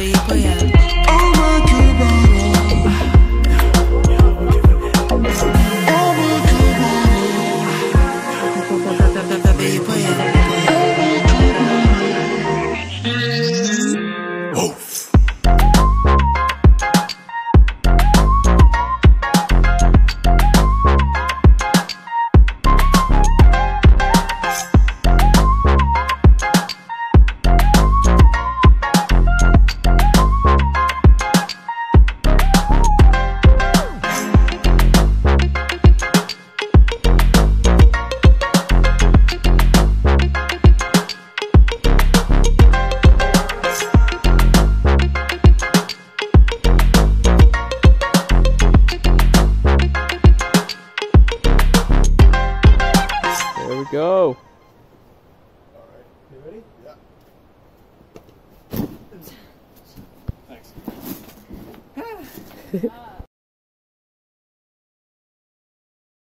Baby, yeah. There we go. Alright, you ready? Yeah. Thanks. Ah.